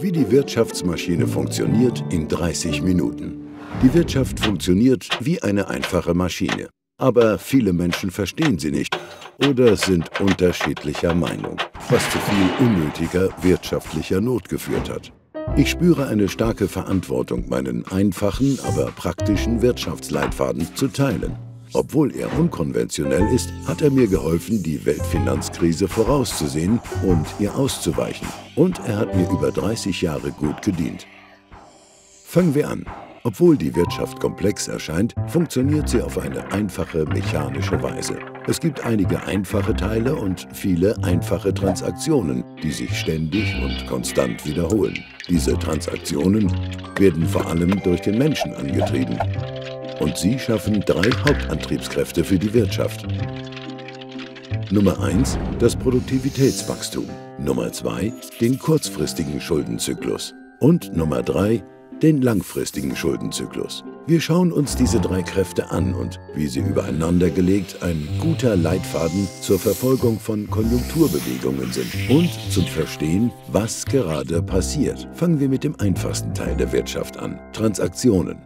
Wie die Wirtschaftsmaschine funktioniert in 30 Minuten. Die Wirtschaft funktioniert wie eine einfache Maschine. Aber viele Menschen verstehen sie nicht oder sind unterschiedlicher Meinung, was zu viel unnötiger wirtschaftlicher Not geführt hat. Ich spüre eine starke Verantwortung, meinen einfachen, aber praktischen Wirtschaftsleitfaden zu teilen. Obwohl er unkonventionell ist, hat er mir geholfen, die Weltfinanzkrise vorauszusehen und ihr auszuweichen. Und er hat mir über 30 Jahre gut gedient. Fangen wir an. Obwohl die Wirtschaft komplex erscheint, funktioniert sie auf eine einfache mechanische Weise. Es gibt einige einfache Teile und viele einfache Transaktionen, die sich ständig und konstant wiederholen. Diese Transaktionen werden vor allem durch den Menschen angetrieben. Und sie schaffen drei Hauptantriebskräfte für die Wirtschaft. Nummer 1. Das Produktivitätswachstum. Nummer 2. Den kurzfristigen Schuldenzyklus. Und Nummer 3. Den langfristigen Schuldenzyklus. Wir schauen uns diese drei Kräfte an und wie sie übereinander gelegt ein guter Leitfaden zur Verfolgung von Konjunkturbewegungen sind und zum Verstehen, was gerade passiert. Fangen wir mit dem einfachsten Teil der Wirtschaft an, Transaktionen.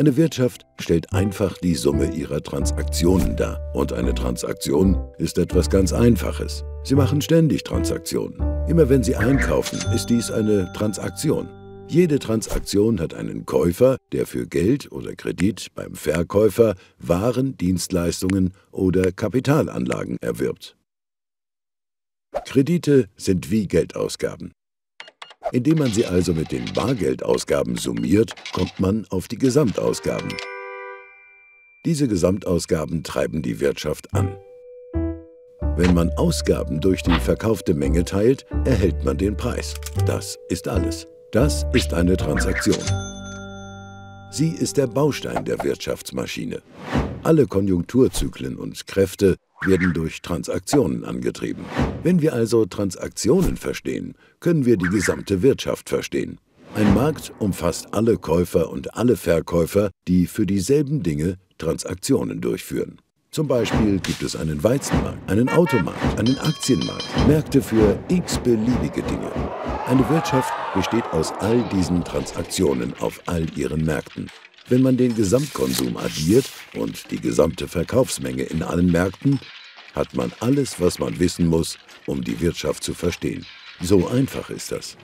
Eine Wirtschaft stellt einfach die Summe ihrer Transaktionen dar. Und eine Transaktion ist etwas ganz Einfaches. Sie machen ständig Transaktionen. Immer wenn Sie einkaufen, ist dies eine Transaktion. Jede Transaktion hat einen Käufer, der für Geld oder Kredit beim Verkäufer Waren, Dienstleistungen oder Kapitalanlagen erwirbt. Kredite sind wie Geldausgaben. Indem man sie also mit den Bargeldausgaben summiert, kommt man auf die Gesamtausgaben. Diese Gesamtausgaben treiben die Wirtschaft an. Wenn man Ausgaben durch die verkaufte Menge teilt, erhält man den Preis. Das ist alles. Das ist eine Transaktion. Sie ist der Baustein der Wirtschaftsmaschine. Alle Konjunkturzyklen und Kräfte werden durch Transaktionen angetrieben. Wenn wir also Transaktionen verstehen, können wir die gesamte Wirtschaft verstehen. Ein Markt umfasst alle Käufer und alle Verkäufer, die für dieselben Dinge Transaktionen durchführen. Zum Beispiel gibt es einen Weizenmarkt, einen Automarkt, einen Aktienmarkt, Märkte für x-beliebige Dinge. Eine Wirtschaft besteht aus all diesen Transaktionen auf all ihren Märkten. Wenn man den Gesamtkonsum addiert und die gesamte Verkaufsmenge in allen Märkten, hat man alles, was man wissen muss, um die Wirtschaft zu verstehen. So einfach ist das.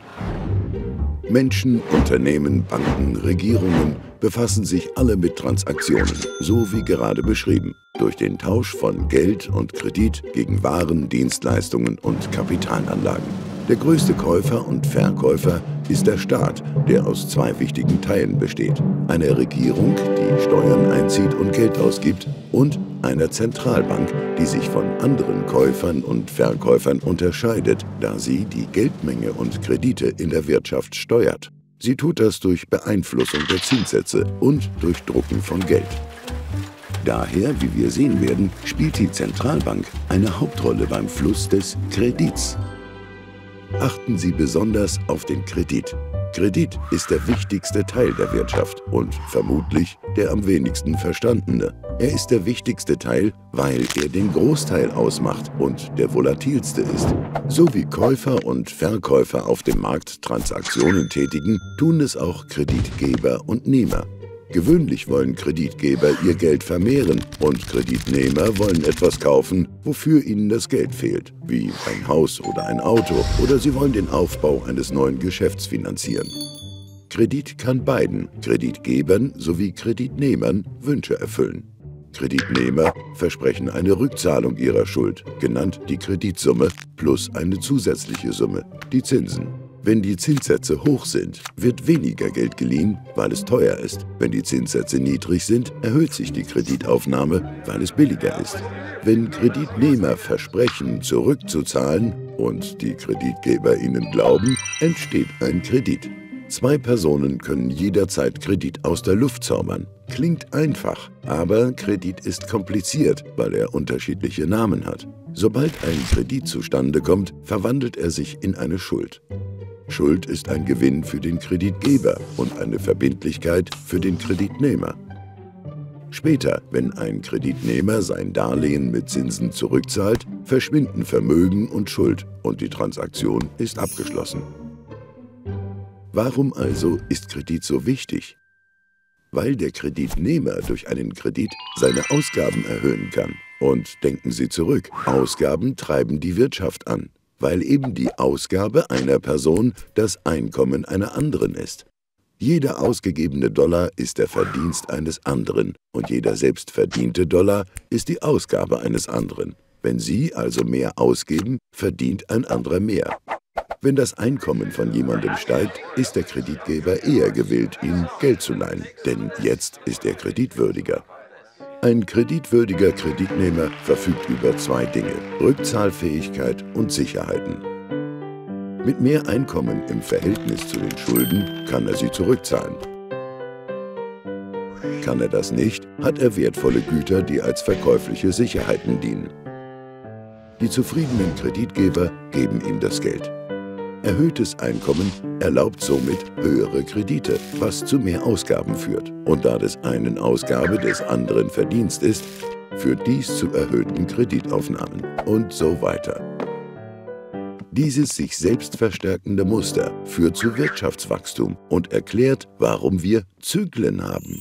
Menschen, Unternehmen, Banken, Regierungen befassen sich alle mit Transaktionen, so wie gerade beschrieben, durch den Tausch von Geld und Kredit gegen Waren, Dienstleistungen und Kapitalanlagen. Der größte Käufer und Verkäufer ist der Staat, der aus zwei wichtigen Teilen besteht. Einer Regierung, die Steuern einzieht und Geld ausgibt, und einer Zentralbank, die sich von anderen Käufern und Verkäufern unterscheidet, da sie die Geldmenge und Kredite in der Wirtschaft steuert. Sie tut das durch Beeinflussung der Zinssätze und durch Drucken von Geld. Daher, wie wir sehen werden, spielt die Zentralbank eine Hauptrolle beim Fluss des Kredits achten Sie besonders auf den Kredit. Kredit ist der wichtigste Teil der Wirtschaft und vermutlich der am wenigsten verstandene. Er ist der wichtigste Teil, weil er den Großteil ausmacht und der volatilste ist. So wie Käufer und Verkäufer auf dem Markt Transaktionen tätigen, tun es auch Kreditgeber und Nehmer. Gewöhnlich wollen Kreditgeber ihr Geld vermehren und Kreditnehmer wollen etwas kaufen, wofür ihnen das Geld fehlt, wie ein Haus oder ein Auto, oder sie wollen den Aufbau eines neuen Geschäfts finanzieren. Kredit kann beiden, Kreditgebern sowie Kreditnehmern, Wünsche erfüllen. Kreditnehmer versprechen eine Rückzahlung ihrer Schuld, genannt die Kreditsumme, plus eine zusätzliche Summe, die Zinsen. Wenn die Zinssätze hoch sind, wird weniger Geld geliehen, weil es teuer ist. Wenn die Zinssätze niedrig sind, erhöht sich die Kreditaufnahme, weil es billiger ist. Wenn Kreditnehmer versprechen, zurückzuzahlen und die Kreditgeber ihnen glauben, entsteht ein Kredit. Zwei Personen können jederzeit Kredit aus der Luft zaubern. Klingt einfach, aber Kredit ist kompliziert, weil er unterschiedliche Namen hat. Sobald ein Kredit zustande kommt, verwandelt er sich in eine Schuld. Schuld ist ein Gewinn für den Kreditgeber und eine Verbindlichkeit für den Kreditnehmer. Später, wenn ein Kreditnehmer sein Darlehen mit Zinsen zurückzahlt, verschwinden Vermögen und Schuld und die Transaktion ist abgeschlossen. Warum also ist Kredit so wichtig? Weil der Kreditnehmer durch einen Kredit seine Ausgaben erhöhen kann. Und denken Sie zurück, Ausgaben treiben die Wirtschaft an, weil eben die Ausgabe einer Person das Einkommen einer anderen ist. Jeder ausgegebene Dollar ist der Verdienst eines anderen und jeder selbst verdiente Dollar ist die Ausgabe eines anderen. Wenn Sie also mehr ausgeben, verdient ein anderer mehr. Wenn das Einkommen von jemandem steigt, ist der Kreditgeber eher gewillt, ihm Geld zu leihen, denn jetzt ist er kreditwürdiger. Ein kreditwürdiger Kreditnehmer verfügt über zwei Dinge, Rückzahlfähigkeit und Sicherheiten. Mit mehr Einkommen im Verhältnis zu den Schulden kann er sie zurückzahlen. Kann er das nicht, hat er wertvolle Güter, die als verkäufliche Sicherheiten dienen. Die zufriedenen Kreditgeber geben ihm das Geld. Erhöhtes Einkommen erlaubt somit höhere Kredite, was zu mehr Ausgaben führt. Und da des einen Ausgabe des anderen Verdienst ist, führt dies zu erhöhten Kreditaufnahmen und so weiter. Dieses sich selbst verstärkende Muster führt zu Wirtschaftswachstum und erklärt, warum wir Zyklen haben.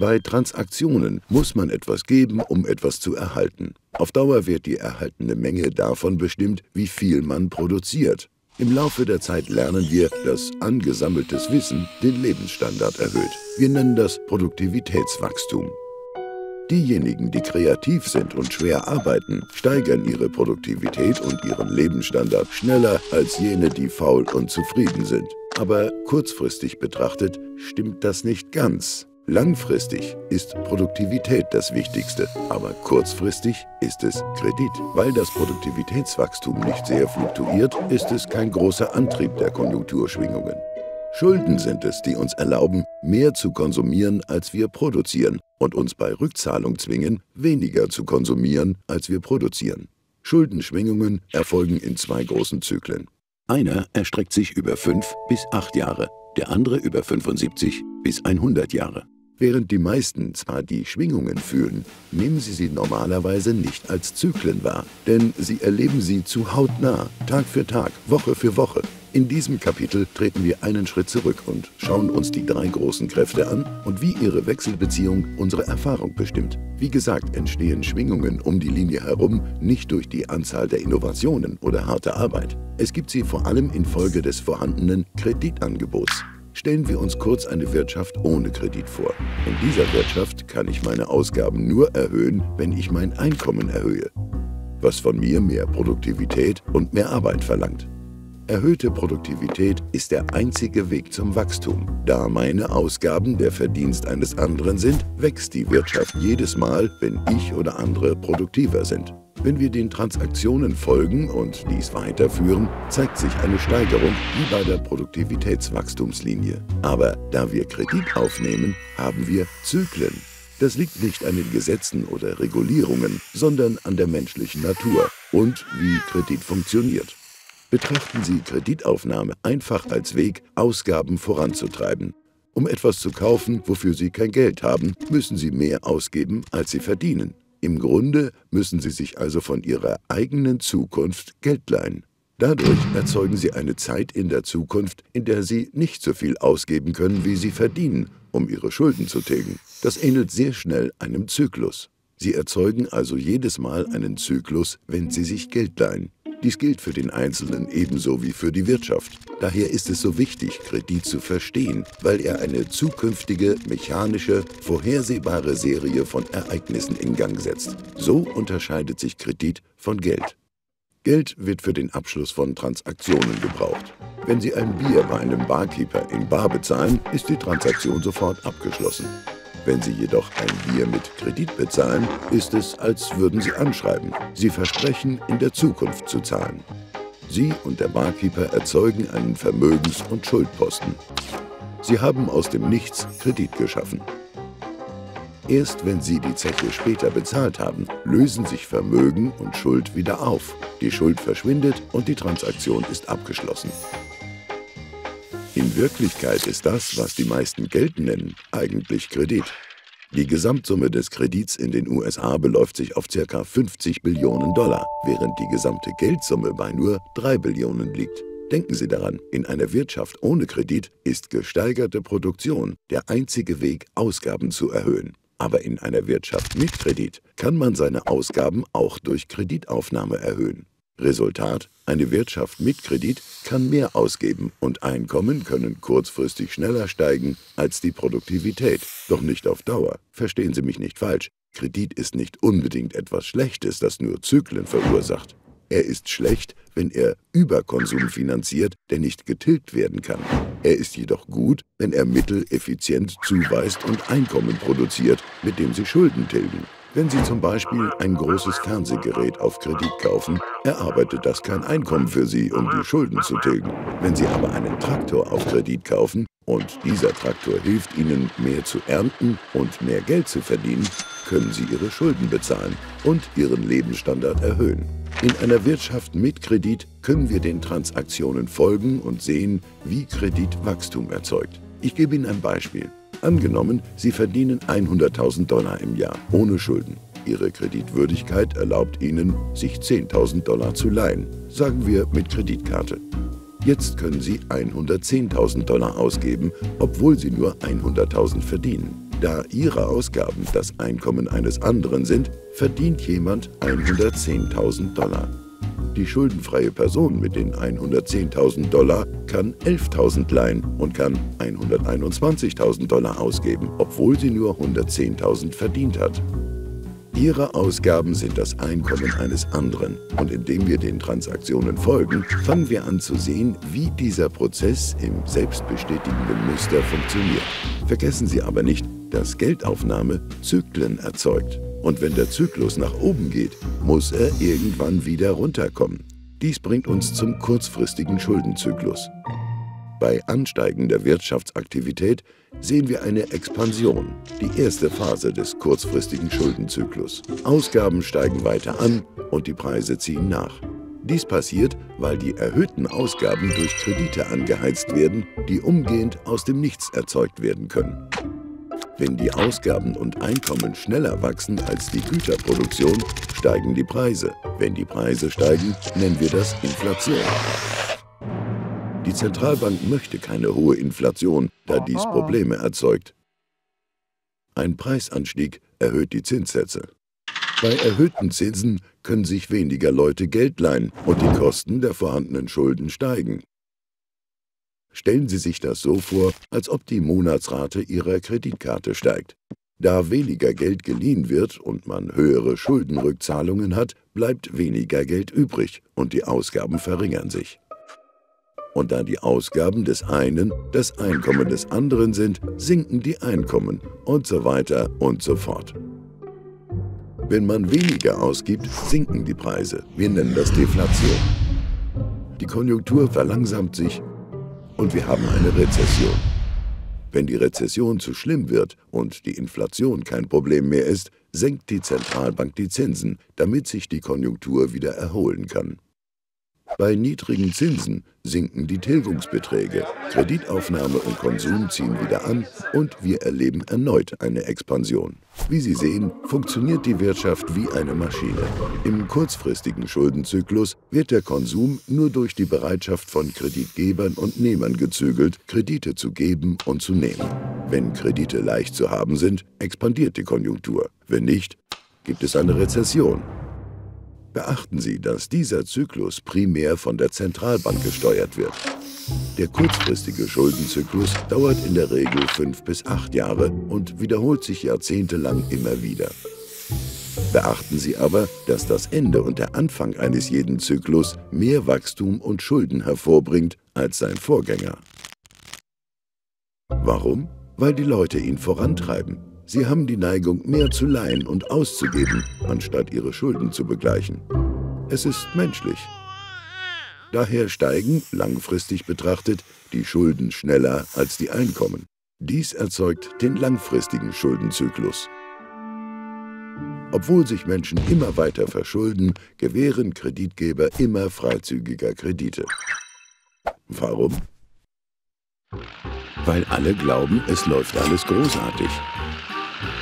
Bei Transaktionen muss man etwas geben, um etwas zu erhalten. Auf Dauer wird die erhaltene Menge davon bestimmt, wie viel man produziert. Im Laufe der Zeit lernen wir, dass angesammeltes Wissen den Lebensstandard erhöht. Wir nennen das Produktivitätswachstum. Diejenigen, die kreativ sind und schwer arbeiten, steigern ihre Produktivität und ihren Lebensstandard schneller als jene, die faul und zufrieden sind. Aber kurzfristig betrachtet stimmt das nicht ganz. Langfristig ist Produktivität das Wichtigste, aber kurzfristig ist es Kredit. Weil das Produktivitätswachstum nicht sehr fluktuiert, ist es kein großer Antrieb der Konjunkturschwingungen. Schulden sind es, die uns erlauben, mehr zu konsumieren, als wir produzieren und uns bei Rückzahlung zwingen, weniger zu konsumieren, als wir produzieren. Schuldenschwingungen erfolgen in zwei großen Zyklen. Einer erstreckt sich über fünf bis acht Jahre, der andere über 75 bis 100 Jahre. Während die meisten zwar die Schwingungen fühlen, nehmen sie sie normalerweise nicht als Zyklen wahr, denn sie erleben sie zu hautnah, Tag für Tag, Woche für Woche. In diesem Kapitel treten wir einen Schritt zurück und schauen uns die drei großen Kräfte an und wie ihre Wechselbeziehung unsere Erfahrung bestimmt. Wie gesagt, entstehen Schwingungen um die Linie herum nicht durch die Anzahl der Innovationen oder harte Arbeit. Es gibt sie vor allem infolge des vorhandenen Kreditangebots. Stellen wir uns kurz eine Wirtschaft ohne Kredit vor. In dieser Wirtschaft kann ich meine Ausgaben nur erhöhen, wenn ich mein Einkommen erhöhe, was von mir mehr Produktivität und mehr Arbeit verlangt. Erhöhte Produktivität ist der einzige Weg zum Wachstum. Da meine Ausgaben der Verdienst eines anderen sind, wächst die Wirtschaft jedes Mal, wenn ich oder andere produktiver sind. Wenn wir den Transaktionen folgen und dies weiterführen, zeigt sich eine Steigerung wie bei der Produktivitätswachstumslinie. Aber da wir Kredit aufnehmen, haben wir Zyklen. Das liegt nicht an den Gesetzen oder Regulierungen, sondern an der menschlichen Natur und wie Kredit funktioniert. Betrachten Sie Kreditaufnahme einfach als Weg, Ausgaben voranzutreiben. Um etwas zu kaufen, wofür Sie kein Geld haben, müssen Sie mehr ausgeben, als Sie verdienen. Im Grunde müssen sie sich also von ihrer eigenen Zukunft Geld leihen. Dadurch erzeugen sie eine Zeit in der Zukunft, in der sie nicht so viel ausgeben können, wie sie verdienen, um ihre Schulden zu tilgen. Das ähnelt sehr schnell einem Zyklus. Sie erzeugen also jedes Mal einen Zyklus, wenn sie sich Geld leihen. Dies gilt für den Einzelnen ebenso wie für die Wirtschaft. Daher ist es so wichtig, Kredit zu verstehen, weil er eine zukünftige, mechanische, vorhersehbare Serie von Ereignissen in Gang setzt. So unterscheidet sich Kredit von Geld. Geld wird für den Abschluss von Transaktionen gebraucht. Wenn Sie ein Bier bei einem Barkeeper in Bar bezahlen, ist die Transaktion sofort abgeschlossen. Wenn Sie jedoch ein Bier mit Kredit bezahlen, ist es, als würden Sie anschreiben. Sie versprechen, in der Zukunft zu zahlen. Sie und der Barkeeper erzeugen einen Vermögens- und Schuldposten. Sie haben aus dem Nichts Kredit geschaffen. Erst wenn Sie die Zeche später bezahlt haben, lösen sich Vermögen und Schuld wieder auf. Die Schuld verschwindet und die Transaktion ist abgeschlossen. In Wirklichkeit ist das, was die meisten Geld nennen, eigentlich Kredit. Die Gesamtsumme des Kredits in den USA beläuft sich auf ca. 50 Billionen Dollar, während die gesamte Geldsumme bei nur 3 Billionen liegt. Denken Sie daran, in einer Wirtschaft ohne Kredit ist gesteigerte Produktion der einzige Weg, Ausgaben zu erhöhen. Aber in einer Wirtschaft mit Kredit kann man seine Ausgaben auch durch Kreditaufnahme erhöhen. Resultat, eine Wirtschaft mit Kredit kann mehr ausgeben und Einkommen können kurzfristig schneller steigen als die Produktivität, doch nicht auf Dauer. Verstehen Sie mich nicht falsch, Kredit ist nicht unbedingt etwas Schlechtes, das nur Zyklen verursacht. Er ist schlecht, wenn er Überkonsum finanziert, der nicht getilgt werden kann. Er ist jedoch gut, wenn er Mittel effizient zuweist und Einkommen produziert, mit dem Sie Schulden tilgen. Wenn Sie zum Beispiel ein großes Fernsehgerät auf Kredit kaufen, erarbeitet das kein Einkommen für Sie, um die Schulden zu tilgen. Wenn Sie aber einen Traktor auf Kredit kaufen und dieser Traktor hilft Ihnen, mehr zu ernten und mehr Geld zu verdienen, können Sie Ihre Schulden bezahlen und Ihren Lebensstandard erhöhen. In einer Wirtschaft mit Kredit können wir den Transaktionen folgen und sehen, wie Kredit Wachstum erzeugt. Ich gebe Ihnen ein Beispiel. Angenommen, Sie verdienen 100.000 Dollar im Jahr ohne Schulden. Ihre Kreditwürdigkeit erlaubt Ihnen, sich 10.000 Dollar zu leihen, sagen wir mit Kreditkarte. Jetzt können Sie 110.000 Dollar ausgeben, obwohl Sie nur 100.000 verdienen. Da Ihre Ausgaben das Einkommen eines anderen sind, verdient jemand 110.000 Dollar. Die schuldenfreie Person mit den 110.000 Dollar kann 11.000 leihen und kann 121.000 Dollar ausgeben, obwohl sie nur 110.000 verdient hat. Ihre Ausgaben sind das Einkommen eines anderen und indem wir den Transaktionen folgen, fangen wir an zu sehen, wie dieser Prozess im selbstbestätigenden Muster funktioniert. Vergessen Sie aber nicht, dass Geldaufnahme Zyklen erzeugt. Und wenn der Zyklus nach oben geht, muss er irgendwann wieder runterkommen. Dies bringt uns zum kurzfristigen Schuldenzyklus. Bei ansteigender Wirtschaftsaktivität sehen wir eine Expansion, die erste Phase des kurzfristigen Schuldenzyklus. Ausgaben steigen weiter an und die Preise ziehen nach. Dies passiert, weil die erhöhten Ausgaben durch Kredite angeheizt werden, die umgehend aus dem Nichts erzeugt werden können. Wenn die Ausgaben und Einkommen schneller wachsen als die Güterproduktion, steigen die Preise. Wenn die Preise steigen, nennen wir das Inflation. Die Zentralbank möchte keine hohe Inflation, da dies Probleme erzeugt. Ein Preisanstieg erhöht die Zinssätze. Bei erhöhten Zinsen können sich weniger Leute Geld leihen und die Kosten der vorhandenen Schulden steigen. Stellen Sie sich das so vor, als ob die Monatsrate Ihrer Kreditkarte steigt. Da weniger Geld geliehen wird und man höhere Schuldenrückzahlungen hat, bleibt weniger Geld übrig und die Ausgaben verringern sich. Und da die Ausgaben des einen das Einkommen des anderen sind, sinken die Einkommen und so weiter und so fort. Wenn man weniger ausgibt, sinken die Preise. Wir nennen das Deflation. Die Konjunktur verlangsamt sich und wir haben eine Rezession. Wenn die Rezession zu schlimm wird und die Inflation kein Problem mehr ist, senkt die Zentralbank die Zinsen, damit sich die Konjunktur wieder erholen kann. Bei niedrigen Zinsen sinken die Tilgungsbeträge, Kreditaufnahme und Konsum ziehen wieder an und wir erleben erneut eine Expansion. Wie Sie sehen, funktioniert die Wirtschaft wie eine Maschine. Im kurzfristigen Schuldenzyklus wird der Konsum nur durch die Bereitschaft von Kreditgebern und Nehmern gezügelt, Kredite zu geben und zu nehmen. Wenn Kredite leicht zu haben sind, expandiert die Konjunktur. Wenn nicht, gibt es eine Rezession Beachten Sie, dass dieser Zyklus primär von der Zentralbank gesteuert wird. Der kurzfristige Schuldenzyklus dauert in der Regel fünf bis acht Jahre und wiederholt sich jahrzehntelang immer wieder. Beachten Sie aber, dass das Ende und der Anfang eines jeden Zyklus mehr Wachstum und Schulden hervorbringt als sein Vorgänger. Warum? Weil die Leute ihn vorantreiben. Sie haben die Neigung, mehr zu leihen und auszugeben, anstatt ihre Schulden zu begleichen. Es ist menschlich. Daher steigen, langfristig betrachtet, die Schulden schneller als die Einkommen. Dies erzeugt den langfristigen Schuldenzyklus. Obwohl sich Menschen immer weiter verschulden, gewähren Kreditgeber immer freizügiger Kredite. Warum? Weil alle glauben, es läuft alles großartig.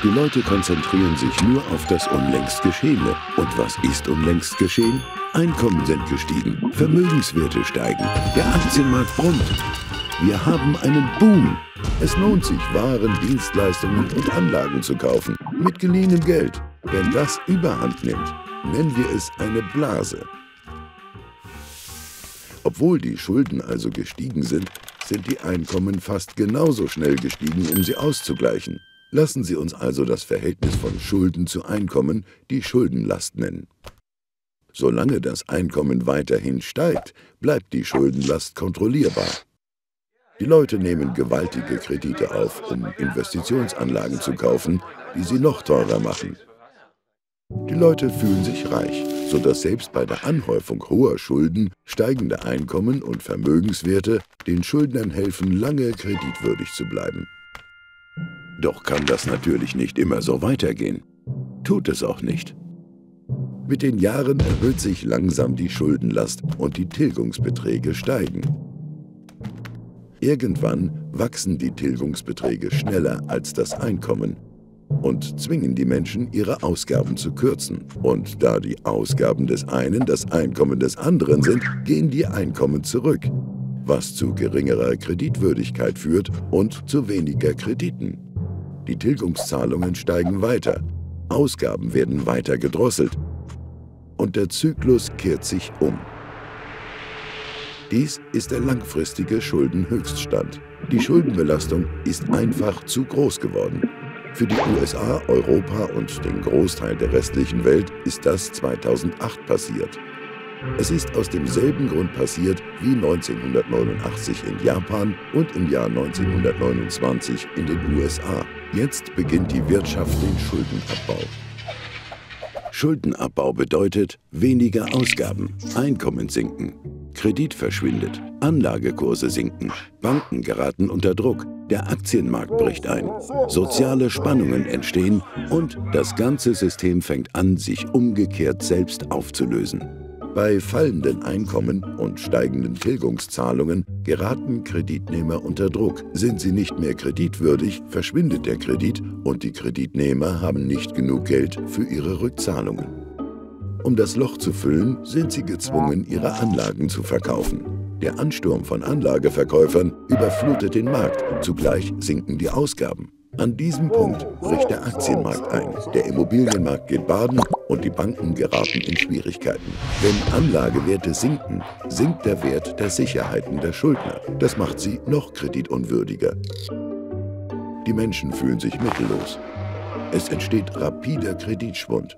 Die Leute konzentrieren sich nur auf das unlängst Geschehene. Und was ist unlängst geschehen? Einkommen sind gestiegen, Vermögenswerte steigen, der Aktienmarkt brummt. Wir haben einen Boom. Es lohnt sich, Waren, Dienstleistungen und Anlagen zu kaufen, mit geliehenem Geld. Wenn das überhand nimmt, nennen wir es eine Blase. Obwohl die Schulden also gestiegen sind, sind die Einkommen fast genauso schnell gestiegen, um sie auszugleichen. Lassen Sie uns also das Verhältnis von Schulden zu Einkommen die Schuldenlast nennen. Solange das Einkommen weiterhin steigt, bleibt die Schuldenlast kontrollierbar. Die Leute nehmen gewaltige Kredite auf, um Investitionsanlagen zu kaufen, die sie noch teurer machen. Die Leute fühlen sich reich, sodass selbst bei der Anhäufung hoher Schulden steigende Einkommen und Vermögenswerte den Schuldnern helfen, lange kreditwürdig zu bleiben. Doch kann das natürlich nicht immer so weitergehen. Tut es auch nicht. Mit den Jahren erhöht sich langsam die Schuldenlast und die Tilgungsbeträge steigen. Irgendwann wachsen die Tilgungsbeträge schneller als das Einkommen und zwingen die Menschen, ihre Ausgaben zu kürzen. Und da die Ausgaben des einen das Einkommen des anderen sind, gehen die Einkommen zurück, was zu geringerer Kreditwürdigkeit führt und zu weniger Krediten. Die Tilgungszahlungen steigen weiter, Ausgaben werden weiter gedrosselt und der Zyklus kehrt sich um. Dies ist der langfristige Schuldenhöchststand. Die Schuldenbelastung ist einfach zu groß geworden. Für die USA, Europa und den Großteil der restlichen Welt ist das 2008 passiert. Es ist aus demselben Grund passiert wie 1989 in Japan und im Jahr 1929 in den USA. Jetzt beginnt die Wirtschaft den Schuldenabbau. Schuldenabbau bedeutet weniger Ausgaben, Einkommen sinken, Kredit verschwindet, Anlagekurse sinken, Banken geraten unter Druck, der Aktienmarkt bricht ein, soziale Spannungen entstehen und das ganze System fängt an, sich umgekehrt selbst aufzulösen. Bei fallenden Einkommen und steigenden Tilgungszahlungen geraten Kreditnehmer unter Druck. Sind sie nicht mehr kreditwürdig, verschwindet der Kredit und die Kreditnehmer haben nicht genug Geld für ihre Rückzahlungen. Um das Loch zu füllen, sind sie gezwungen, ihre Anlagen zu verkaufen. Der Ansturm von Anlageverkäufern überflutet den Markt, zugleich sinken die Ausgaben. An diesem Punkt bricht der Aktienmarkt ein, der Immobilienmarkt geht baden und die Banken geraten in Schwierigkeiten. Wenn Anlagewerte sinken, sinkt der Wert der Sicherheiten der Schuldner. Das macht sie noch kreditunwürdiger. Die Menschen fühlen sich mittellos. Es entsteht rapider Kreditschwund.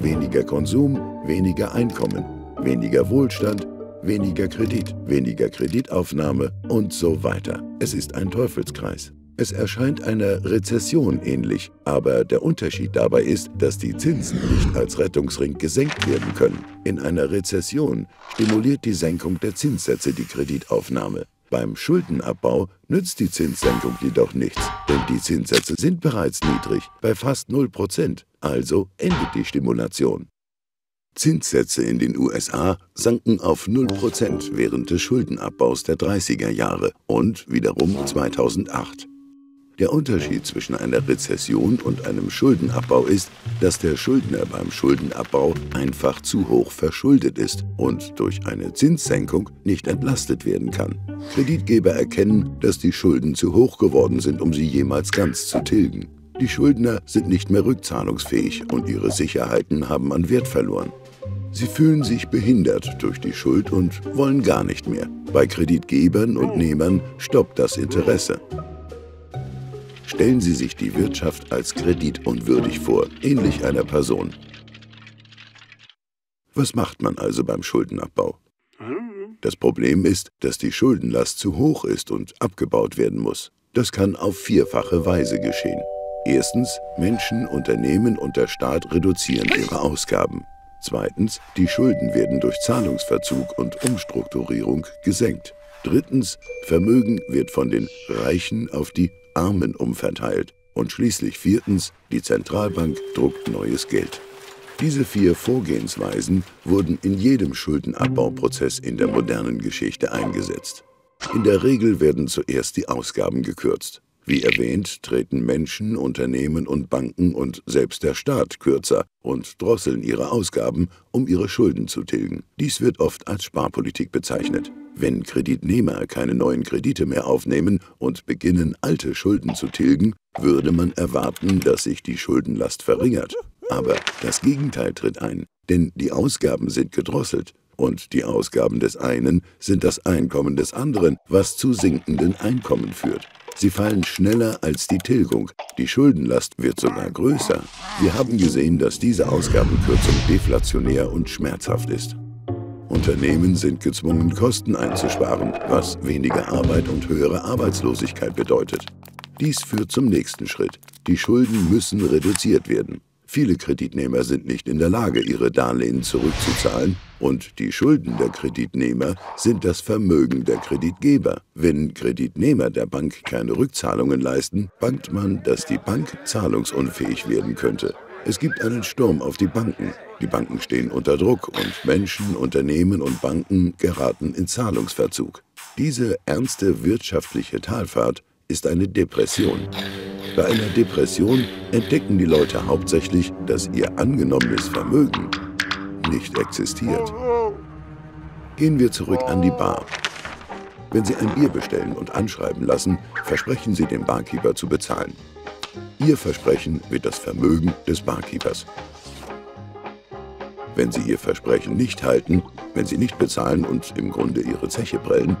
Weniger Konsum, weniger Einkommen, weniger Wohlstand, weniger Kredit, weniger Kreditaufnahme und so weiter. Es ist ein Teufelskreis. Es erscheint einer Rezession ähnlich, aber der Unterschied dabei ist, dass die Zinsen nicht als Rettungsring gesenkt werden können. In einer Rezession stimuliert die Senkung der Zinssätze die Kreditaufnahme. Beim Schuldenabbau nützt die Zinssenkung jedoch nichts, denn die Zinssätze sind bereits niedrig, bei fast 0%, also endet die Stimulation. Zinssätze in den USA sanken auf 0% während des Schuldenabbaus der 30er Jahre und wiederum 2008. Der Unterschied zwischen einer Rezession und einem Schuldenabbau ist, dass der Schuldner beim Schuldenabbau einfach zu hoch verschuldet ist und durch eine Zinssenkung nicht entlastet werden kann. Kreditgeber erkennen, dass die Schulden zu hoch geworden sind, um sie jemals ganz zu tilgen. Die Schuldner sind nicht mehr rückzahlungsfähig und ihre Sicherheiten haben an Wert verloren. Sie fühlen sich behindert durch die Schuld und wollen gar nicht mehr. Bei Kreditgebern und Nehmern stoppt das Interesse. Stellen Sie sich die Wirtschaft als kreditunwürdig vor, ähnlich einer Person. Was macht man also beim Schuldenabbau? Das Problem ist, dass die Schuldenlast zu hoch ist und abgebaut werden muss. Das kann auf vierfache Weise geschehen. Erstens, Menschen, Unternehmen und der Staat reduzieren ihre Ausgaben. Zweitens, die Schulden werden durch Zahlungsverzug und Umstrukturierung gesenkt. Drittens, Vermögen wird von den Reichen auf die Armen umverteilt. Und schließlich viertens, die Zentralbank druckt neues Geld. Diese vier Vorgehensweisen wurden in jedem Schuldenabbauprozess in der modernen Geschichte eingesetzt. In der Regel werden zuerst die Ausgaben gekürzt. Wie erwähnt, treten Menschen, Unternehmen und Banken und selbst der Staat kürzer und drosseln ihre Ausgaben, um ihre Schulden zu tilgen. Dies wird oft als Sparpolitik bezeichnet. Wenn Kreditnehmer keine neuen Kredite mehr aufnehmen und beginnen, alte Schulden zu tilgen, würde man erwarten, dass sich die Schuldenlast verringert. Aber das Gegenteil tritt ein, denn die Ausgaben sind gedrosselt und die Ausgaben des einen sind das Einkommen des anderen, was zu sinkenden Einkommen führt. Sie fallen schneller als die Tilgung. Die Schuldenlast wird sogar größer. Wir haben gesehen, dass diese Ausgabenkürzung deflationär und schmerzhaft ist. Unternehmen sind gezwungen, Kosten einzusparen, was weniger Arbeit und höhere Arbeitslosigkeit bedeutet. Dies führt zum nächsten Schritt. Die Schulden müssen reduziert werden. Viele Kreditnehmer sind nicht in der Lage, ihre Darlehen zurückzuzahlen und die Schulden der Kreditnehmer sind das Vermögen der Kreditgeber. Wenn Kreditnehmer der Bank keine Rückzahlungen leisten, bangt man, dass die Bank zahlungsunfähig werden könnte. Es gibt einen Sturm auf die Banken. Die Banken stehen unter Druck und Menschen, Unternehmen und Banken geraten in Zahlungsverzug. Diese ernste wirtschaftliche Talfahrt ist eine Depression. Bei einer Depression entdecken die Leute hauptsächlich, dass ihr angenommenes Vermögen nicht existiert. Gehen wir zurück an die Bar. Wenn Sie ein Bier bestellen und anschreiben lassen, versprechen Sie dem Barkeeper zu bezahlen. Ihr Versprechen wird das Vermögen des Barkeepers. Wenn Sie Ihr Versprechen nicht halten, wenn Sie nicht bezahlen und im Grunde Ihre Zeche prellen,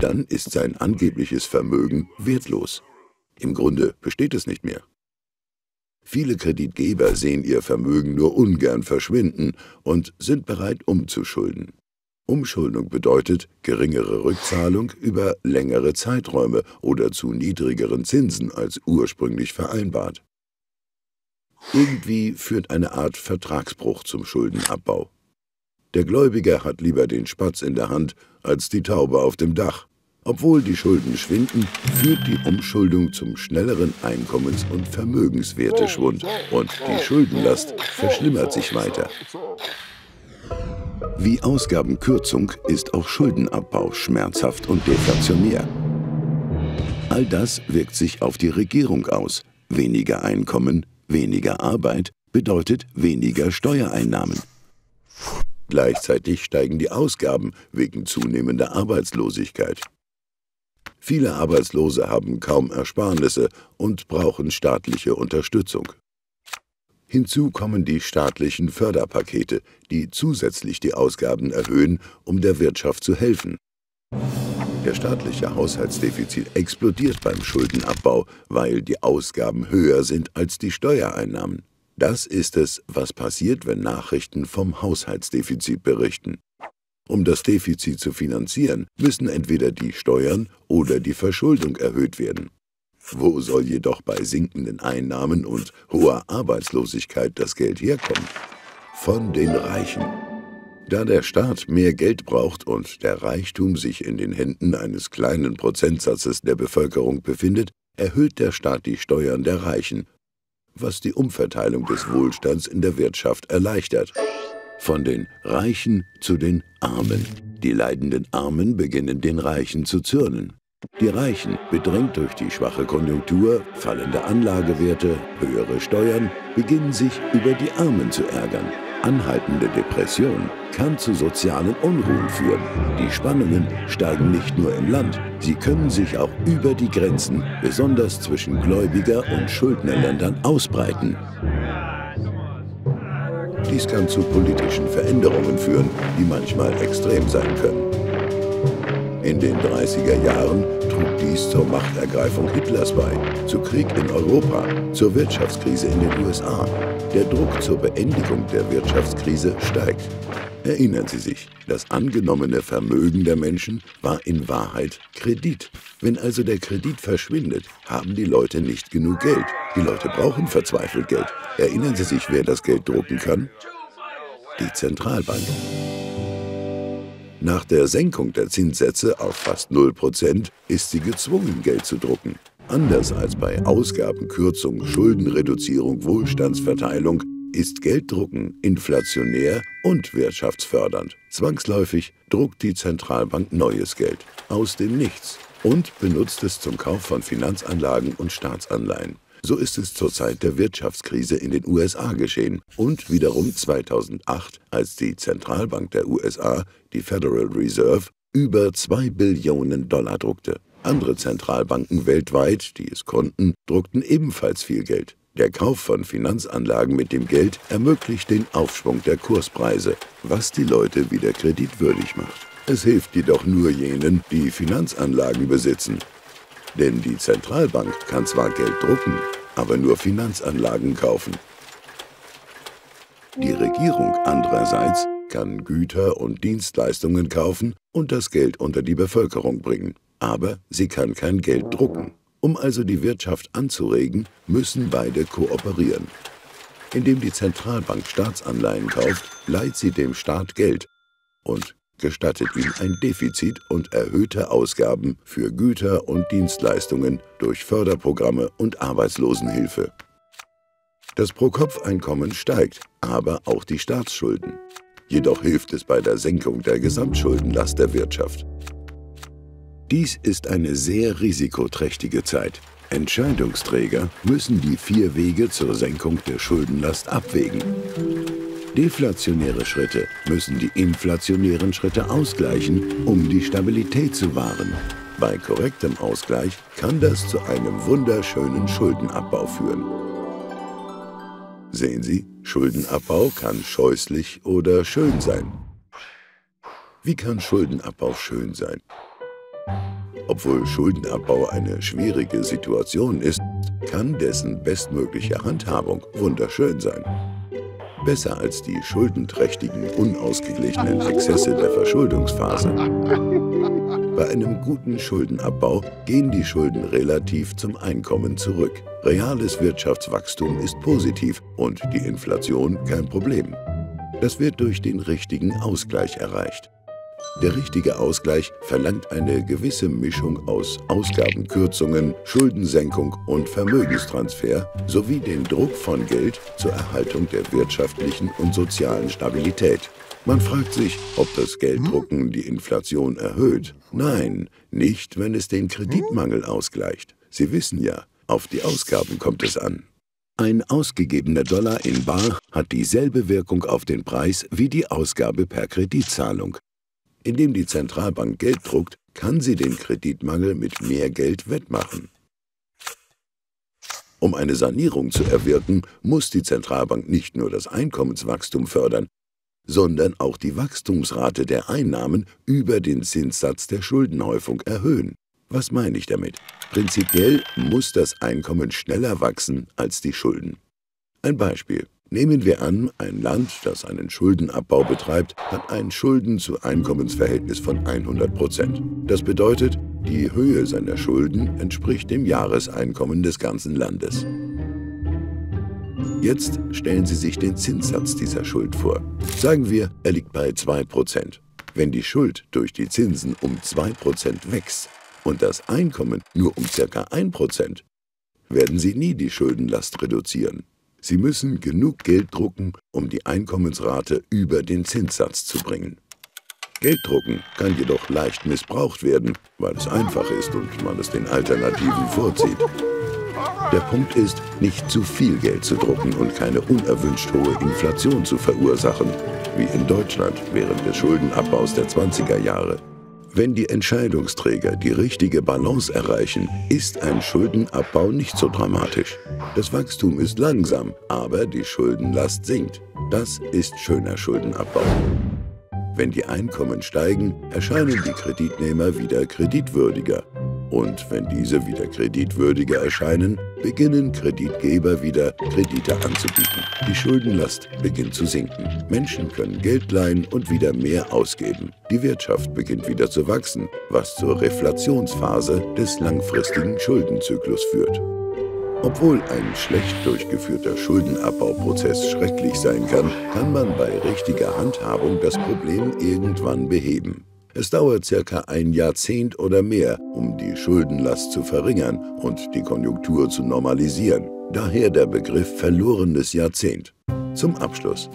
dann ist sein angebliches Vermögen wertlos. Im Grunde besteht es nicht mehr. Viele Kreditgeber sehen ihr Vermögen nur ungern verschwinden und sind bereit umzuschulden. Umschuldung bedeutet geringere Rückzahlung über längere Zeiträume oder zu niedrigeren Zinsen als ursprünglich vereinbart. Irgendwie führt eine Art Vertragsbruch zum Schuldenabbau. Der Gläubiger hat lieber den Spatz in der Hand als die Taube auf dem Dach. Obwohl die Schulden schwinden, führt die Umschuldung zum schnelleren Einkommens- und Vermögenswerteschwund und die Schuldenlast verschlimmert sich weiter. Wie Ausgabenkürzung ist auch Schuldenabbau schmerzhaft und deflationär. All das wirkt sich auf die Regierung aus. Weniger Einkommen, weniger Arbeit bedeutet weniger Steuereinnahmen. Gleichzeitig steigen die Ausgaben wegen zunehmender Arbeitslosigkeit. Viele Arbeitslose haben kaum Ersparnisse und brauchen staatliche Unterstützung. Hinzu kommen die staatlichen Förderpakete, die zusätzlich die Ausgaben erhöhen, um der Wirtschaft zu helfen. Der staatliche Haushaltsdefizit explodiert beim Schuldenabbau, weil die Ausgaben höher sind als die Steuereinnahmen. Das ist es, was passiert, wenn Nachrichten vom Haushaltsdefizit berichten. Um das Defizit zu finanzieren, müssen entweder die Steuern oder die Verschuldung erhöht werden. Wo soll jedoch bei sinkenden Einnahmen und hoher Arbeitslosigkeit das Geld herkommen? Von den Reichen. Da der Staat mehr Geld braucht und der Reichtum sich in den Händen eines kleinen Prozentsatzes der Bevölkerung befindet, erhöht der Staat die Steuern der Reichen, was die Umverteilung des Wohlstands in der Wirtschaft erleichtert. Von den Reichen zu den Armen. Die leidenden Armen beginnen den Reichen zu zürnen. Die Reichen, bedrängt durch die schwache Konjunktur, fallende Anlagewerte, höhere Steuern, beginnen sich über die Armen zu ärgern. Anhaltende Depression kann zu sozialen Unruhen führen. Die Spannungen steigen nicht nur im Land, sie können sich auch über die Grenzen, besonders zwischen Gläubiger- und Schuldnerländern, ausbreiten. Dies kann zu politischen Veränderungen führen, die manchmal extrem sein können. In den 30er Jahren trug dies zur Machtergreifung Hitlers bei, zu Krieg in Europa, zur Wirtschaftskrise in den USA. Der Druck zur Beendigung der Wirtschaftskrise steigt. Erinnern Sie sich, das angenommene Vermögen der Menschen war in Wahrheit Kredit. Wenn also der Kredit verschwindet, haben die Leute nicht genug Geld. Die Leute brauchen verzweifelt Geld. Erinnern Sie sich, wer das Geld drucken kann? Die Zentralbank. Nach der Senkung der Zinssätze auf fast 0% ist sie gezwungen, Geld zu drucken. Anders als bei Ausgabenkürzung, Schuldenreduzierung, Wohlstandsverteilung ist Gelddrucken inflationär und wirtschaftsfördernd. Zwangsläufig druckt die Zentralbank neues Geld. Aus dem Nichts. und benutzt es zum Kauf von Finanzanlagen und Staatsanleihen. So ist es zur Zeit der Wirtschaftskrise in den USA geschehen und wiederum 2008, als die Zentralbank der USA, die Federal Reserve, über 2 Billionen Dollar druckte. Andere Zentralbanken weltweit, die es konnten, druckten ebenfalls viel Geld. Der Kauf von Finanzanlagen mit dem Geld ermöglicht den Aufschwung der Kurspreise, was die Leute wieder kreditwürdig macht. Es hilft jedoch nur jenen, die Finanzanlagen besitzen. Denn die Zentralbank kann zwar Geld drucken, aber nur Finanzanlagen kaufen. Die Regierung andererseits kann Güter und Dienstleistungen kaufen und das Geld unter die Bevölkerung bringen. Aber sie kann kein Geld drucken. Um also die Wirtschaft anzuregen, müssen beide kooperieren. Indem die Zentralbank Staatsanleihen kauft, leiht sie dem Staat Geld und gestattet ihm ein Defizit und erhöhte Ausgaben für Güter und Dienstleistungen durch Förderprogramme und Arbeitslosenhilfe. Das Pro-Kopf-Einkommen steigt, aber auch die Staatsschulden. Jedoch hilft es bei der Senkung der Gesamtschuldenlast der Wirtschaft. Dies ist eine sehr risikoträchtige Zeit. Entscheidungsträger müssen die vier Wege zur Senkung der Schuldenlast abwägen. Deflationäre Schritte müssen die inflationären Schritte ausgleichen, um die Stabilität zu wahren. Bei korrektem Ausgleich kann das zu einem wunderschönen Schuldenabbau führen. Sehen Sie, Schuldenabbau kann scheußlich oder schön sein. Wie kann Schuldenabbau schön sein? Obwohl Schuldenabbau eine schwierige Situation ist, kann dessen bestmögliche Handhabung wunderschön sein. Besser als die schuldenträchtigen, unausgeglichenen Exzesse der Verschuldungsphase. Bei einem guten Schuldenabbau gehen die Schulden relativ zum Einkommen zurück. Reales Wirtschaftswachstum ist positiv und die Inflation kein Problem. Das wird durch den richtigen Ausgleich erreicht. Der richtige Ausgleich verlangt eine gewisse Mischung aus Ausgabenkürzungen, Schuldensenkung und Vermögenstransfer sowie den Druck von Geld zur Erhaltung der wirtschaftlichen und sozialen Stabilität. Man fragt sich, ob das Gelddrucken die Inflation erhöht. Nein, nicht, wenn es den Kreditmangel ausgleicht. Sie wissen ja, auf die Ausgaben kommt es an. Ein ausgegebener Dollar in Bar hat dieselbe Wirkung auf den Preis wie die Ausgabe per Kreditzahlung. Indem die Zentralbank Geld druckt, kann sie den Kreditmangel mit mehr Geld wettmachen. Um eine Sanierung zu erwirken, muss die Zentralbank nicht nur das Einkommenswachstum fördern, sondern auch die Wachstumsrate der Einnahmen über den Zinssatz der Schuldenhäufung erhöhen. Was meine ich damit? Prinzipiell muss das Einkommen schneller wachsen als die Schulden. Ein Beispiel. Nehmen wir an, ein Land, das einen Schuldenabbau betreibt, hat ein Schulden-zu-Einkommensverhältnis von 100 Prozent. Das bedeutet, die Höhe seiner Schulden entspricht dem Jahreseinkommen des ganzen Landes. Jetzt stellen Sie sich den Zinssatz dieser Schuld vor. Sagen wir, er liegt bei 2 Prozent. Wenn die Schuld durch die Zinsen um 2 Prozent wächst und das Einkommen nur um ca. 1 Prozent, werden Sie nie die Schuldenlast reduzieren. Sie müssen genug Geld drucken, um die Einkommensrate über den Zinssatz zu bringen. Gelddrucken kann jedoch leicht missbraucht werden, weil es einfach ist und man es den Alternativen vorzieht. Der Punkt ist, nicht zu viel Geld zu drucken und keine unerwünscht hohe Inflation zu verursachen, wie in Deutschland während des Schuldenabbaus der 20er Jahre. Wenn die Entscheidungsträger die richtige Balance erreichen, ist ein Schuldenabbau nicht so dramatisch. Das Wachstum ist langsam, aber die Schuldenlast sinkt. Das ist schöner Schuldenabbau. Wenn die Einkommen steigen, erscheinen die Kreditnehmer wieder kreditwürdiger und wenn diese wieder kreditwürdiger erscheinen, beginnen Kreditgeber wieder Kredite anzubieten. Die Schuldenlast beginnt zu sinken. Menschen können Geld leihen und wieder mehr ausgeben. Die Wirtschaft beginnt wieder zu wachsen, was zur Reflationsphase des langfristigen Schuldenzyklus führt. Obwohl ein schlecht durchgeführter Schuldenabbauprozess schrecklich sein kann, kann man bei richtiger Handhabung das Problem irgendwann beheben. Es dauert circa ein Jahrzehnt oder mehr, um die Schuldenlast zu verringern und die Konjunktur zu normalisieren. Daher der Begriff verlorenes Jahrzehnt. Zum Abschluss.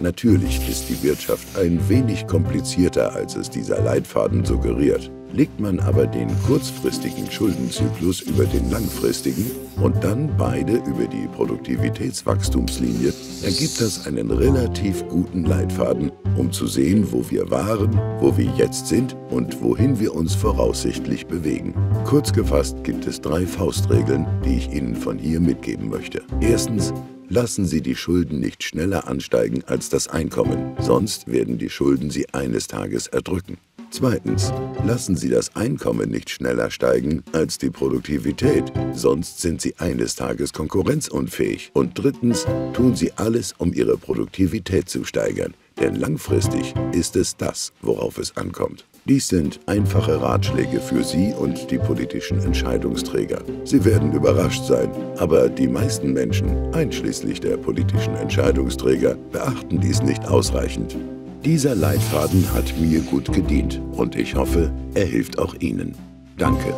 Natürlich ist die Wirtschaft ein wenig komplizierter, als es dieser Leitfaden suggeriert. Legt man aber den kurzfristigen Schuldenzyklus über den langfristigen und dann beide über die Produktivitätswachstumslinie, ergibt das einen relativ guten Leitfaden, um zu sehen, wo wir waren, wo wir jetzt sind und wohin wir uns voraussichtlich bewegen. Kurz gefasst gibt es drei Faustregeln, die ich Ihnen von hier mitgeben möchte. Erstens, Lassen Sie die Schulden nicht schneller ansteigen als das Einkommen, sonst werden die Schulden Sie eines Tages erdrücken. Zweitens, lassen Sie das Einkommen nicht schneller steigen als die Produktivität, sonst sind Sie eines Tages konkurrenzunfähig. Und drittens, tun Sie alles, um Ihre Produktivität zu steigern, denn langfristig ist es das, worauf es ankommt. Dies sind einfache Ratschläge für Sie und die politischen Entscheidungsträger. Sie werden überrascht sein, aber die meisten Menschen, einschließlich der politischen Entscheidungsträger, beachten dies nicht ausreichend. Dieser Leitfaden hat mir gut gedient und ich hoffe, er hilft auch Ihnen. Danke.